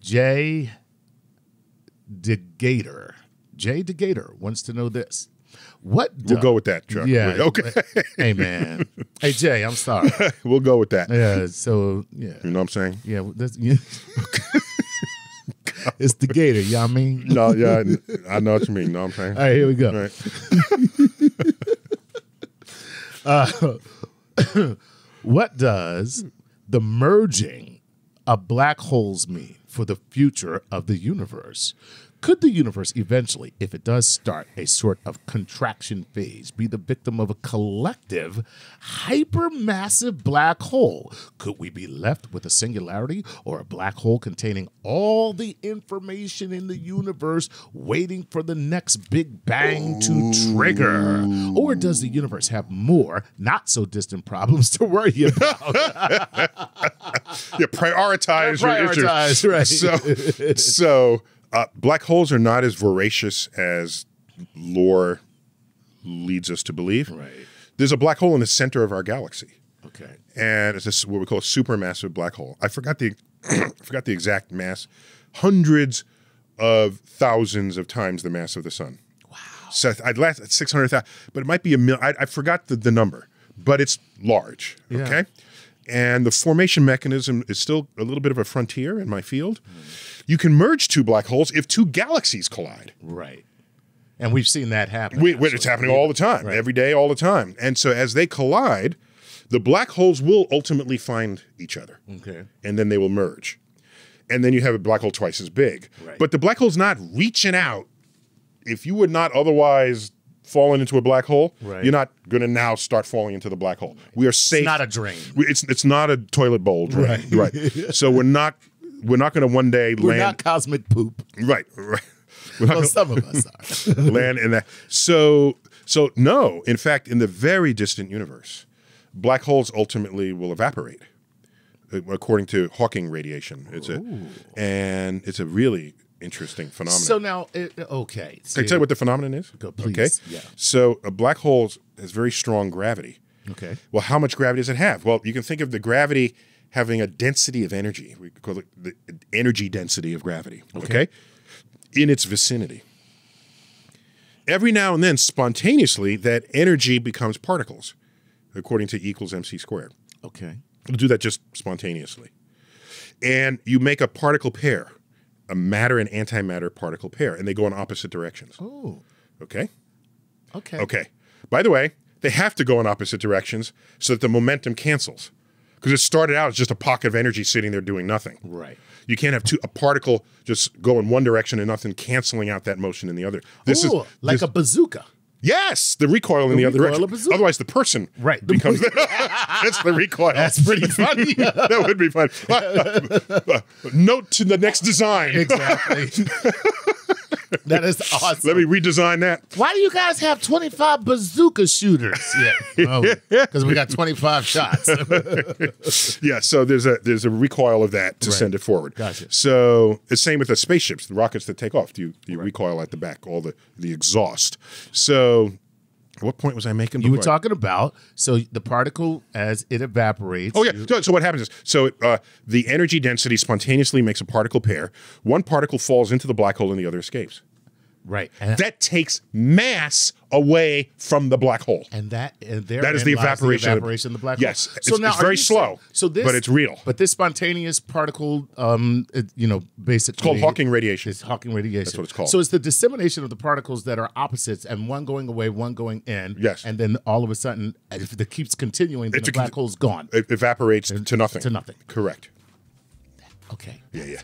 Jay DeGator. Jay DeGator wants to know this. What We'll go with that, Chuck. Yeah. Okay. hey man. *laughs* Hey Jay, I'm sorry. *laughs* we'll go with that. Yeah. So yeah. You know what I'm saying? Yeah. That's, yeah. *laughs* it's the Gator. You know what I mean? No, yeah, I know what you mean. You know what I'm saying? All right, here we go. All right. Uh, *coughs* what does the merging of black holes mean for the future of the universe? Could the universe eventually, if it does start a sort of contraction phase, be the victim of a collective hypermassive black hole? Could we be left with a singularity or a black hole containing all the information in the universe waiting for the next big bang to trigger? Or does the universe have more not so distant problems to worry about? *laughs* Yeah, prioritize, Prioritize, your right. issues. So, so uh, black holes are not as voracious as lore leads us to believe. Right. There's a black hole in the center of our galaxy, Okay. and it's a, what we call a supermassive black hole. I forgot the *clears throat* I forgot the exact mass, hundreds of thousands of times the mass of the sun. Wow. So I'd last at 600,000, but it might be a million. I, I forgot the, the number, but it's large. Yeah. Okay. And the formation mechanism is still a little bit of a frontier in my field. You can merge two black holes if two galaxies collide. Right. And we've seen that happen. We, it's happening all the time, Right. every day, all the time. And so as they collide, the black holes will ultimately find each other Okay. and then they will merge. And then you have a black hole twice as big. Right. But the black hole's not reaching out. If you would not otherwise fallen into a black hole, Right. you're not going to now start falling into the black hole. We are safe. It's not a drain. We- it's it's not a toilet bowl drain. Right. *laughs* so we're not we're not going to one day We're land not cosmic poop. right. *laughs* Right. We're Well, some of us are. *laughs* land in that. So, so no. In fact, in the very distant universe, black holes ultimately will evaporate, uh, according to Hawking radiation. It's a, and it's a really interesting phenomenon. so now, it, okay. Can I tell you what the phenomenon is? Go, please. Okay. Yeah. So a black hole has very strong gravity. Okay. Well, how much gravity does it have? Well, you can think of the gravity having a density of energy. We call it the energy density of gravity. Okay. In its vicinity. Every now and then, spontaneously, that energy becomes particles, according to E equals mc squared. Okay. It'll do that just spontaneously. And you make a particle pair, a matter and antimatter particle pair, and they go in opposite directions. Oh. Okay. Okay. Okay. By the way, they have to go in opposite directions so that the momentum cancels. Because it started out as just a pocket of energy sitting there doing nothing. Right. You can't have two a particle just go in one direction and nothing canceling out that motion in the other. This Ooh, is like this- a bazooka. Yes, the recoil in the, other direction. Otherwise, the person Right. becomes *laughs* that's the recoil. That's pretty *laughs* funny. *laughs* that would be fun. Note to the next design. exactly. *laughs* that is awesome. Let me redesign that. Why do you guys have 25 bazooka shooters? Yeah. Because *laughs* we got 25 shots. *laughs* Yeah, so there's a there's a recoil of that to Right. send it forward. Gotcha. So the same with the spaceships, the rockets that take off. You you recoil at the back, all the the exhaust. So, what point was I making? you were talking about so the particle as it evaporates. Oh yeah. So, so what happens is, so uh, the energy density spontaneously makes a particle pair. One particle falls into the black hole, and the other escapes. Right. And, That takes mass away from the black hole. and that and there That is the evaporation of the- evaporation of the black Yes. hole. It's- it's are very slow, So this, but it's real. But this spontaneous particle, um, it- you know, basically It's called Hawking radiation. It's Hawking radiation. That's what it's called. So it's the dissemination of the particles that are opposites, and one going away, one going in. Yes. And then all of a sudden, if it keeps continuing, then It's the a- black hole's gone. It evaporates to nothing. to nothing. Correct. Okay. Yeah, yeah.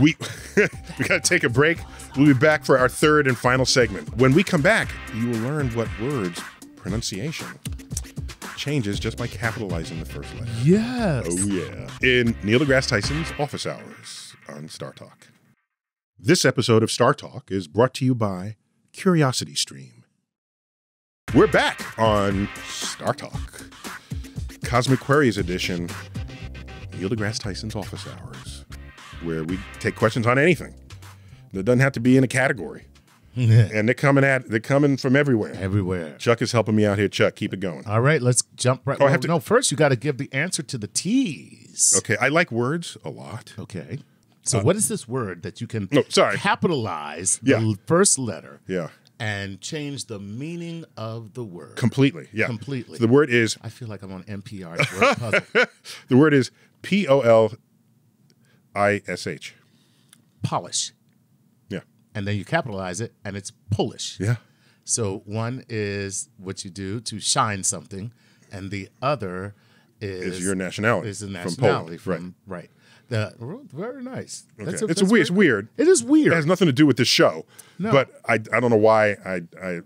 We *laughs* we got to take a break. We'll be back for our third and final segment. When we come back, you will learn what words pronunciation changes just by capitalizing the first letter. Yes. Oh yeah. In Neil deGrasse Tyson's office hours on Star Talk. This episode of Star Talk is brought to you by Curiosity Stream. We're back on Star Talk. Cosmic Queries edition, Neil deGrasse Tyson's office hours, where we take questions on anything. That doesn't have to be in a category. *laughs* And they're coming at they're coming from everywhere. Everywhere. Chuck is helping me out here. Chuck, keep it going. All right, let's jump right. Oh, I have to- no, first you got to give the answer to the T's. Okay, I like words a lot. Okay. So what is this word that you can Uh, No, sorry. capitalize the Yeah. l- first letter Yeah. and change the meaning of the word? Completely. Yeah. Completely. The word is I feel like I'm on puzzle. *laughs* the word is P O L I S H. Polish. Yeah. And then you capitalize it and it's Polish. Yeah. So one is what you do to shine something, and the other is Is your nationality. is the from nationality Poland. from, right. The, very nice. Right. That's Okay. it's that's a weird. It's weird. It is weird. It has nothing to do with this show. No. But I, I don't know why I, I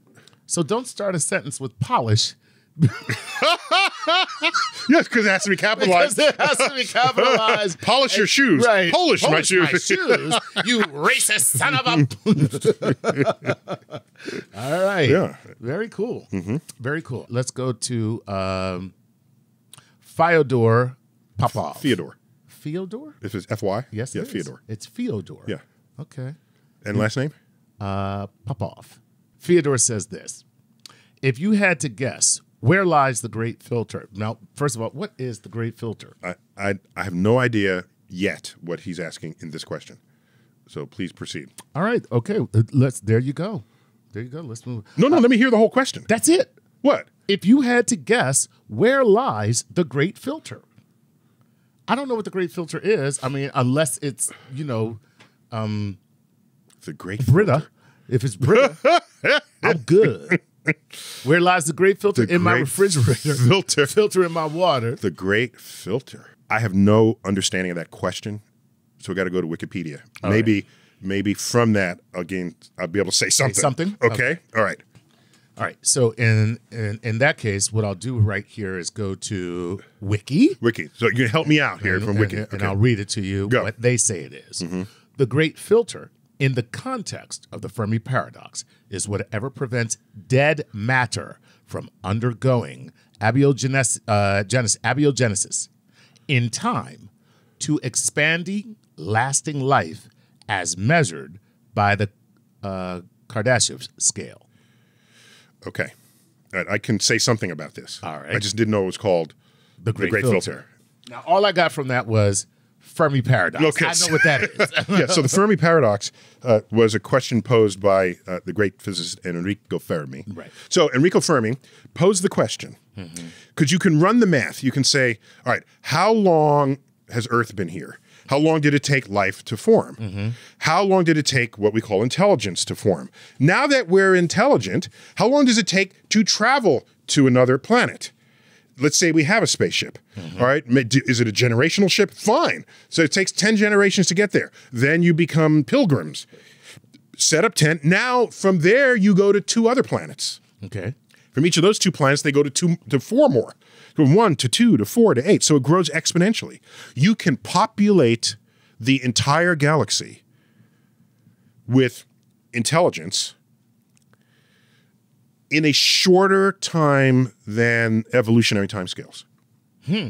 So don't start a sentence with polish *laughs* yes because it has to be capitalized. because it has to be capitalized. *laughs* Polish your shoes. Right. Polish, my shoes. shoes. You racist son of a. *laughs* All right. Yeah. Very cool. Very cool. Let's go to um, Fyodor Popov. Theodore. Fyodor? If it's F Y. Yes, Yeah, it is. Theodore. It's Fyodor. Yeah. Okay. And last name? Uh, Popov. Fyodor says this If you had to guess, where lies the great filter? Now, first of all, what is the great filter? I, I I have no idea. yet what he's asking in this question. So please proceed. All right. Okay. uh, Let's. There you go. There you go. Let's move. No, no, let me hear the whole question. That's it. What? If you had to guess, where lies the great filter? I don't know what the great filter is. I mean, unless it's you know The great Brita. filter. If it's Brita, *laughs* I'm good. Where lies the great filter The in my refrigerator? *laughs* filter. filter in my water. The great filter. I have no understanding of that question, so we got to go to Wikipedia. maybe, maybe from that again, I'll be able to say something. something? Okay. All right. All right. So in, in in that case, what I'll do right here is go to Wiki. Wiki. So you can help me out here from Wiki. and- and I'll read it to you Go. What they say it is. Mm-hmm. The great filter, in the context of the Fermi paradox, is whatever prevents dead matter from undergoing abiogenesis, uh, genes- abiogenesis in time to expanding, lasting life as measured by the uh, Kardashev scale. Okay. Right, I can say something about this. All right. I just didn't know it was called The great, Great filter. Filter. Now, all I got from that was Fermi paradox. Okay. I know what that is. *laughs* yeah, so the Fermi paradox uh, was a question posed by uh, the great physicist Enrico Fermi. Right. So Enrico Fermi posed the question because you can run the math. You can say, all right, how long has Earth been here? How long did it take life to form? How long did it take what we call intelligence to form? Now that we're intelligent, how long does it take to travel to another planet? Let's say we have a spaceship. Mm-hmm. all right. Ma- do- Is it a generational ship? Fine. So it takes 10 generations to get there. Then you become pilgrims. Set up tent. Now from there you go to two other planets. okay. From each of those two planets, they go to two to four more. From one to two to four to eight. So it grows exponentially. You can populate the entire galaxy with intelligence in a shorter time than evolutionary timescales. Hmm.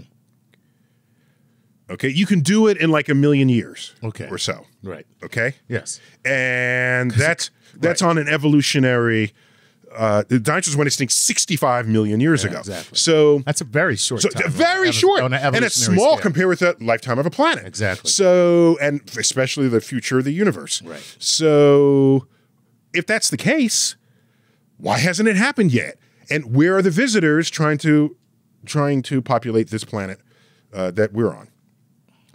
Okay, you can do it in like a million years Okay. or so. Right. Okay? Yes. and that's that's on an evolutionary. Uh, the dinosaurs went extinct 65 million years ago. exactly. So, That's a very short so time. very short, an and it's small scale. compared with the lifetime of a planet. Exactly. So, and especially the future of the universe. Right. So, if that's the case, why hasn't it happened yet? And where are the visitors trying to trying to populate this planet uh, that we're on?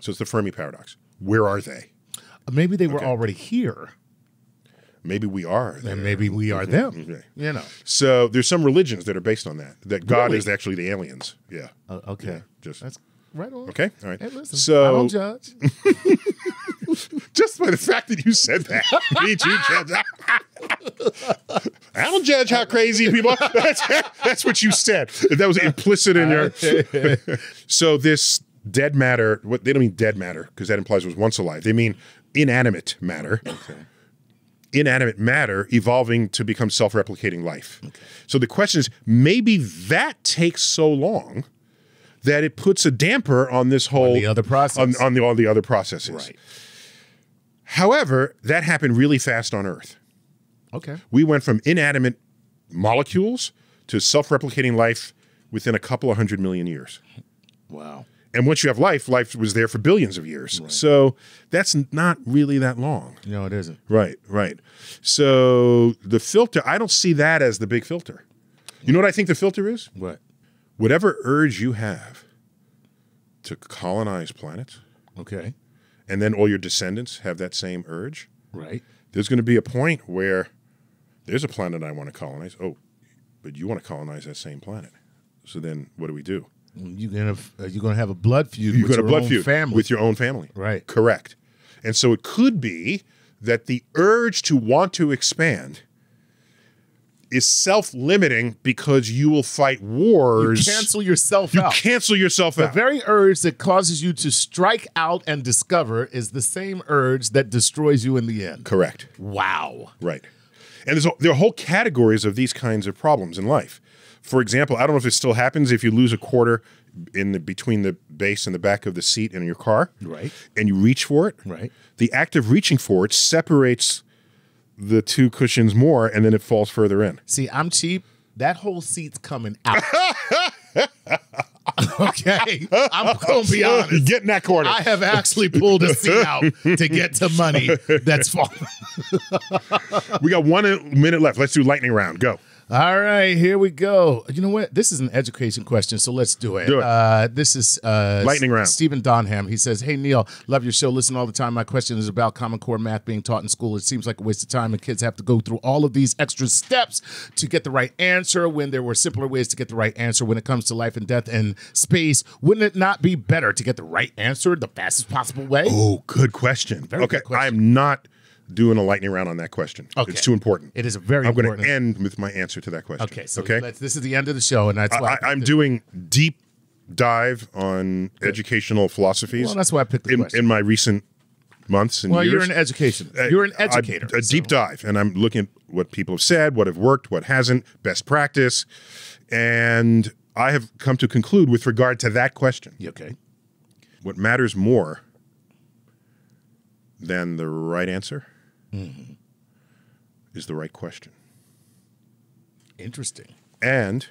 So it's the Fermi paradox. Where are they? Maybe they were already here, Maybe we are. there. and maybe we are them. Okay. You know. So there's some religions that are based on that. That God Really? is actually the aliens. Yeah. Uh, okay. Yeah, just That's right on. okay. All right. Hey, listen. so I don't judge. *laughs* *laughs* just by the fact that you said that, *laughs* me too, judge. I don't judge how crazy people are. That's, that's what you said. That was implicit in your. *laughs* so this dead matter. What they don't mean dead matter because that implies it was once alive. They mean inanimate matter. Inanimate matter evolving to become self-replicating life. So the question is, maybe that takes so long that it puts a damper on this whole the other process. on, on the all the other processes. Right. However, that happened really fast on Earth. Okay. We went from inanimate molecules to self-replicating life within a couple of hundred million years. Wow. And once you have life, life was there for billions of years. So that's not really that long. No, it isn't. Right, right. So the filter, I don't see that as the big filter. You know what I think the filter is? What? Whatever urge you have to colonize planets, Okay. And then all your descendants have that same urge, Right. there's going to be a point where there's a planet I want to colonize. Oh, but you want to colonize that same planet. So then what do we do? You're gonna uh, you're gonna have a blood feud. You're with your blood own feud family. with your own family. Right. Correct. And so it could be that the urge to want to expand is self-limiting because you will fight wars. cancel yourself you out. cancel yourself The out. The very urge that causes you to strike out and discover is the same urge that destroys you in the end. Correct. Wow. Right. And there's there are whole categories of these kinds of problems in life. For example, I don't know if it still happens if you lose a quarter in the between the base and the back of the seat in your car, Right. And you reach for it, Right. The act of reaching for it separates the two cushions more, and then it falls further in. See, I'm cheap. That whole seat's coming out. *laughs* okay, I'm going to be honest. getting that corner. I have actually pulled a seat out to get to money that's falling. *laughs* we got one minute left. Let's do lightning round. Go. All right, here we go. You know what? This is an education question, so let's do it. Do it. Uh, this is uh, Lightning round. Stephen Donham. He says, "Hey Neil, love your show. Listen all the time. My question is about Common Core math being taught in school. It seems like a waste of time, and kids have to go through all of these extra steps to get the right answer. When there were simpler ways to get the right answer when it comes to life and death and space, wouldn't it not be better to get the right answer the fastest possible way? Oh, good question. Very okay, good question. I'm not doing a lightning round on that question. Okay. It's too important. It is a very I'm going important. to end with my answer to that question. okay, so okay. let's, this is the end of the show, and that's why I, I'm doing deep dive on educational philosophies. Well, that's why I picked the in, question. in my recent months and Well, years. Uh, you're an education. You're an I- educator. a deep dive, and I'm looking at what people have said, what have worked, what hasn't, best practice, and I have come to conclude with regard to that question, okay. what matters more than the right answer Mm-hmm. is the right question. Interesting. and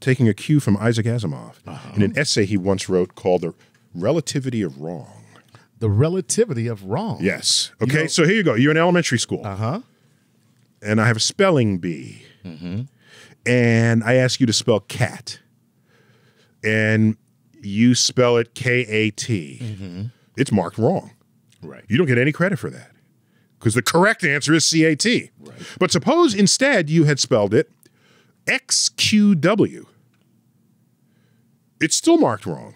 taking a cue from Isaac Asimov Uh-huh. in an essay he once wrote called The Relativity of Wrong. The relativity of wrong. Yes. Okay, know- so here you go. You're in elementary school, Uh huh. and I have a spelling bee. And I ask you to spell cat. And you spell it K A T. It's marked wrong. Right. You don't get any credit for that because the correct answer is C A T. But suppose instead you had spelled it X Q W. It's still marked wrong.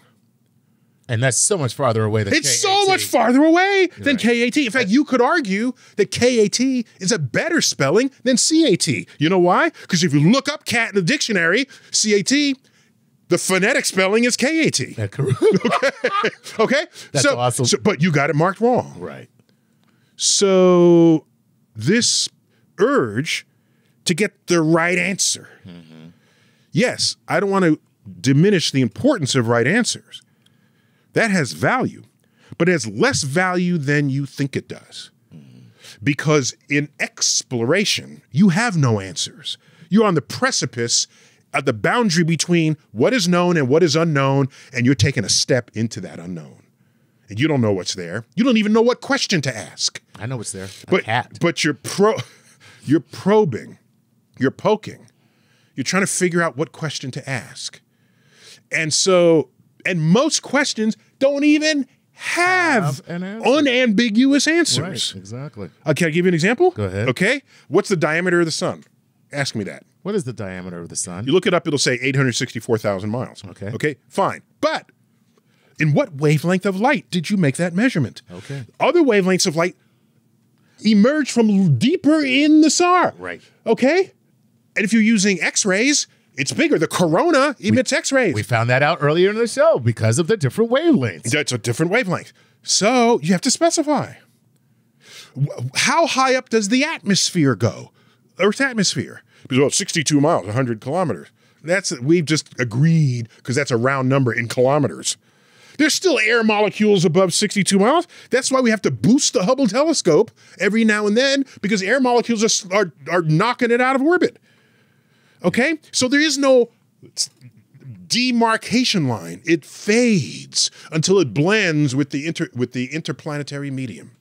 And that's so much farther away than It's so much farther away than Right. KAT. In fact, you could argue that KAT is a better spelling than CAT. You know why? Because if you look up cat in the dictionary, CAT, the phonetic spelling is KAT. Correct. *laughs* Okay? That's so, awesome. so- but you got it marked wrong. right. So this urge to get the right answer. Mm-hmm. Yes, I don't want to diminish the importance of right answers. That has value, but it has less value than you think it does. Mm-hmm. Because in exploration, you have no answers. You're on the precipice at the boundary between what is known and what is unknown, and you're taking a step into that unknown. And you don't know what's there. You don't even know what question to ask I know it's there. A but cat. but you're pro *laughs* you're probing you're poking you're trying to figure out what question to ask and so and most questions don't even have, Have an answer. unambiguous right. answers Exactly. uh, can i give you an example Go ahead. okay what's the diameter of the sun ask me that What is the diameter of the sun? you look it up it'll say 864000 miles Okay. okay fine but in what wavelength of light did you make that measurement Okay. other wavelengths of light emerge from deeper in the SAR. Right. Okay? And if you're using X-rays, it's bigger. The corona emits X-rays. We found that out earlier in the show because of the different wavelengths. That's a different wavelength. So you have to specify. How high up does the atmosphere go? Earth's atmosphere. Because well, 62 miles, 100 kilometers. That's we've just agreed because that's a round number in kilometers. There's still air molecules above 62 miles. That's why we have to boost the Hubble telescope every now and then because air molecules are, are, are knocking it out of orbit. Okay? So there is no demarcation line. It fades until it blends with the inter with the interplanetary medium.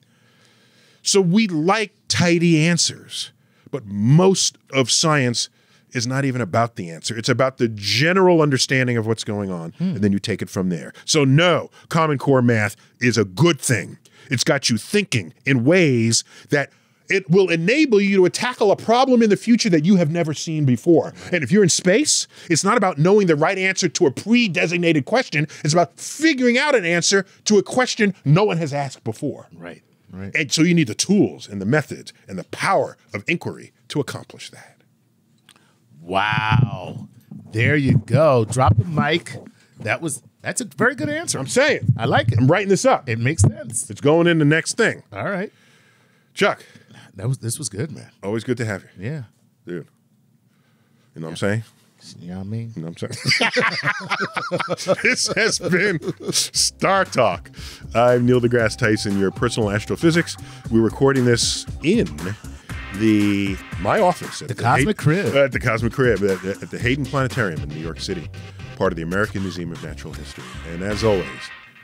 So we like tidy answers, but most of science is not even about the answer. It's about the general understanding of what's going on, hmm. and then you take it from there. So no, Common Core math is a good thing. It's got you thinking in ways that it will enable you to tackle a problem in the future that you have never seen before. And if you're in space, it's not about knowing the right answer to a pre-designated question. It's about figuring out an answer to a question no one has asked before. Right. Right. And so you need the tools and the methods and the power of inquiry to accomplish that. Wow. There you go. Drop the mic. That was that's a very good answer. I'm saying, I like it. I'm writing this up. It makes sense. It's going in the next thing. All right. Chuck, That was this was good, man. always good to have you, Yeah. dude. You know what I'm saying? You know what I mean? You know what I'm saying? *laughs* this has been Star Talk. I'm Neil deGrasse Tyson, your personal astrophysics. We're recording this in the my office uh, at The Cosmic Crib. at the Cosmic Crib at, at the Hayden Planetarium in New York City. part of the American Museum of Natural History. And as always,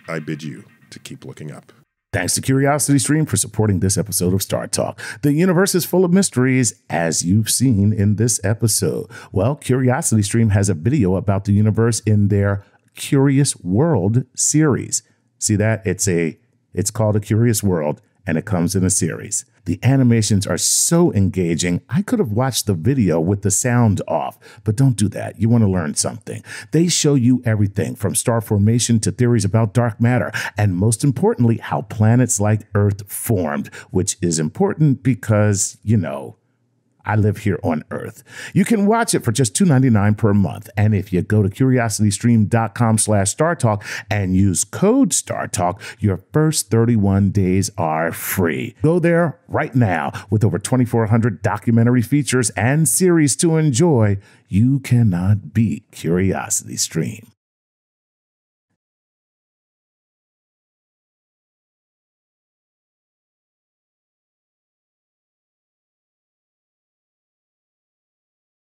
I bid you to keep looking up. Thanks to Curiosity Stream for supporting this episode of Star Talk. The universe is full of mysteries, as you've seen in this episode. Well, Curiosity Stream has a video about the universe in their Curious World series. See that? It's a it's called a Curious World and it comes in a series. The animations are so engaging. I could have watched the video with the sound off, but don't do that. You want to learn something. They show you everything from star formation to theories about dark matter, and most importantly, how planets like Earth formed, which is important because, you know, I live here on Earth. You can watch it for just $2.99 per month. And if you go to curiositystream.com slash StarTalk and use code StarTalk, your first 31 days are free. Go there right now with over 2,400 documentary features and series to enjoy. You cannot beat Curiosity Stream.